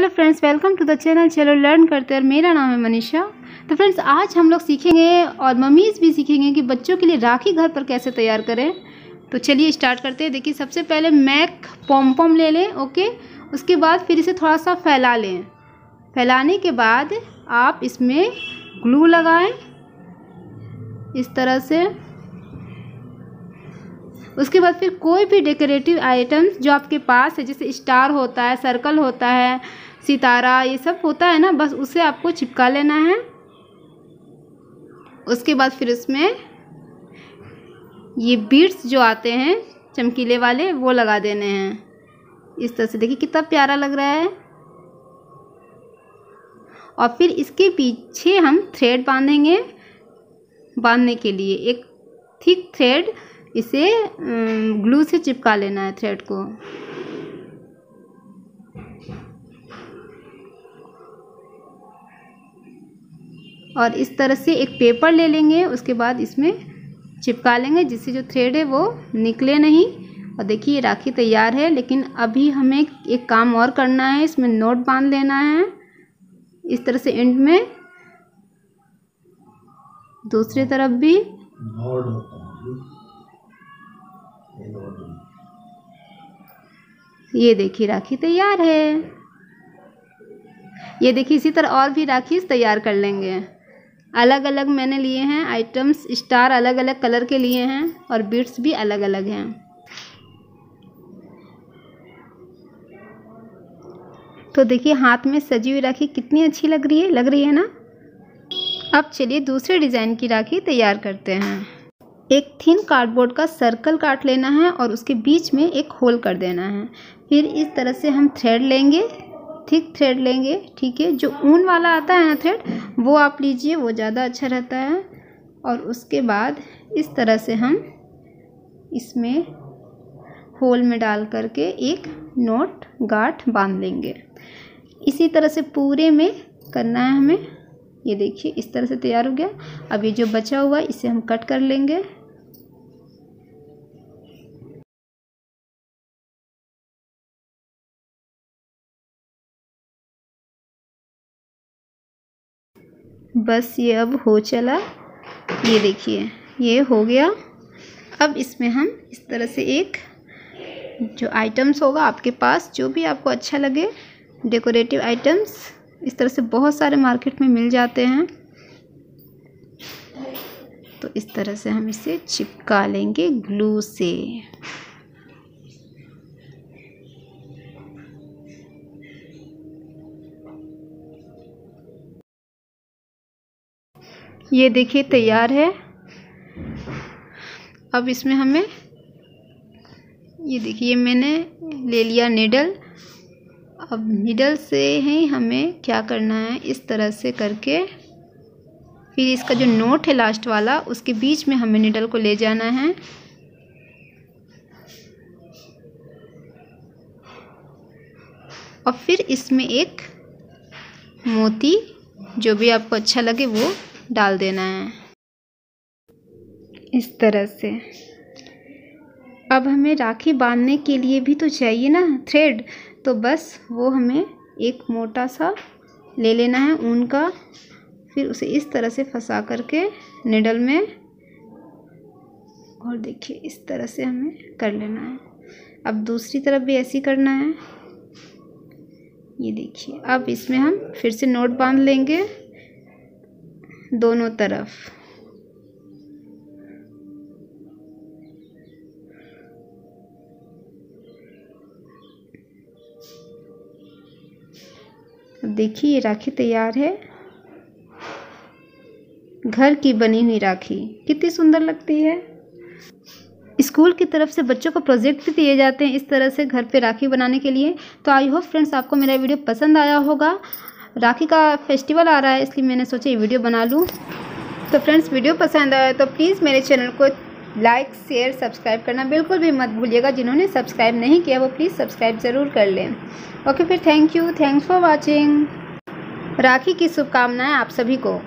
Hello friends, welcome to the channel चलो learn करते और मेरा नाम है मनीषा। तो फ्रेंड्स, आज हम लोग सीखेंगे और मम्मीज़ भी सीखेंगे कि बच्चों के लिए राखी घर पर कैसे तैयार करें। तो चलिए स्टार्ट करते हैं। देखिए, सबसे पहले मैक पॉम पॉम ले लें, ओके? उसके बाद फिर इसे थोड़ा सा फैला लें। फैलाने के बाद आप इसमें ग्लू लगाएँ। इस तरह से। उसके बाद फिर कोई भी डेकोरेटिव आइटम्स जो आपके पास है, जैसे स्टार होता है, सर्कल होता है सितारा, ये सब होता है ना, बस उसे आपको चिपका लेना है। उसके बाद फिर उसमें ये बीड्स जो आते हैं, चमकीले वाले, वो लगा देने हैं। इस तरह से देखिए कितना प्यारा लग रहा है। और फिर इसके पीछे हम थ्रेड बांधेंगे, बांधने के लिए। एक थिक थ्रेड इसे ग्लू से चिपका लेना है थ्रेड को। और इस तरह से एक पेपर ले लेंगे उसके बाद इसमें चिपका लेंगे जिससे जो थ्रेड है वो निकले नहीं। और देखिए ये राखी तैयार है लेकिन अभी हमें एक काम और करना है इसमें नोट बाँध लेना है। इस तरह से एंड में। दूसरी तरफ़ भी। ये देखिए राखी तैयार है। ये देखिए इसी तरह और भी राखी तैयार कर लेंगे। अलग अलग मैंने लिए हैं आइटम्स स्टार अलग अलग कलर के लिए हैं और बीट्स भी अलग अलग हैं। तो देखिए, हाथ में सजी हुई राखी कितनी अच्छी लग रही है, लग रही है ना? अब चलिए दूसरे डिज़ाइन की राखी तैयार करते हैं। एक थिन कार्डबोर्ड का सर्कल काट लेना है और उसके बीच में एक होल कर देना है। फिर इस तरह से हम थ्रेड लेंगे। थिक थ्रेड लेंगे, ठीक है? जो ऊन वाला आता है ना थ्रेड वो आप लीजिए, वो ज़्यादा अच्छा रहता है। और उसके बाद इस तरह से हम इसमें होल में डाल करके एक नोट गाठ बाँध लेंगे। इसी तरह से पूरे में करना है हमें। ये देखिए, इस तरह से तैयार हो गया। अब ये जो बचा हुआ इसे हम कट कर लेंगे। बस ये अब हो चला। ये देखिए, ये हो गया। अब इसमें हम इस तरह से एक जो आइटम्स होगा आपके पास, जो भी आपको अच्छा लगे डेकोरेटिव आइटम्स इस तरह से बहुत सारे मार्केट में मिल जाते हैं। तो इस तरह से हम इसे चिपका लेंगे ग्लू से। ये देखिए, तैयार है। अब इसमें हमें, ये देखिए, मैंने ले लिया निडल अब निडल से ही हमें क्या करना है, इस तरह से करके। फिर इसका जो नोट है लास्ट वाला, उसके बीच में हमें निडल को ले जाना है। और फिर इसमें एक मोती, जो भी आपको अच्छा लगे, वो डाल देना है। इस तरह से। अब हमें राखी बांधने के लिए भी तो चाहिए ना थ्रेड तो बस वो हमें एक मोटा सा ले लेना है ऊन का। फिर उसे इस तरह से फंसा करके निडल में। और देखिए इस तरह से हमें कर लेना है। अब दूसरी तरफ़ भी ऐसी करना है। ये देखिए, अब इसमें हम फिर से नोट बाँध लेंगे। दोनों तरफ़। देखिए राखी तैयार है। घर की बनी हुई राखी। कितनी सुंदर लगती है। स्कूल की तरफ़ से बच्चों को प्रोजेक्ट भी दिए जाते हैं इस तरह से घर पे राखी बनाने के लिए। तो आई होप फ्रेंड्स आपको मेरा वीडियो पसंद आया होगा। राखी का फेस्टिवल आ रहा है, इसलिए मैंने सोचा ये वीडियो बना लूँ। तो फ्रेंड्स वीडियो पसंद आया तो प्लीज़ मेरे चैनल को लाइक शेयर सब्सक्राइब करना बिल्कुल भी मत भूलिएगा। जिन्होंने सब्सक्राइब नहीं किया, वो प्लीज़ सब्सक्राइब ज़रूर कर लें। ओके फिर thank you thanks for watching Rakhi की शुभकामनाएँ आप सभी को।